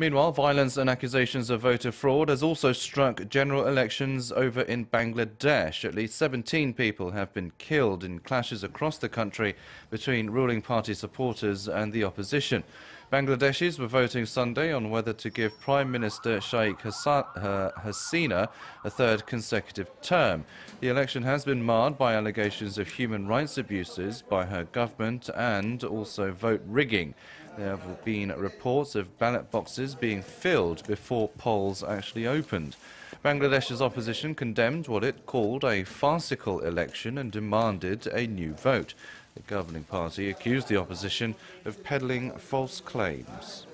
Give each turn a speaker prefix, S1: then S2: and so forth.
S1: Meanwhile, violence and accusations of voter fraud has also struck general elections over in Bangladesh. At least 17 people have been killed in clashes across the country between ruling party supporters and the opposition. Bangladeshis were voting Sunday on whether to give Prime Minister Sheikh Hasina a third consecutive term. The election has been marred by allegations of human rights abuses by her government and also vote rigging. There have been reports of ballot boxes being filled before polls actually opened. Bangladesh's opposition condemned what it called a farcical election and demanded a new vote. The governing party accused the opposition of peddling false claims.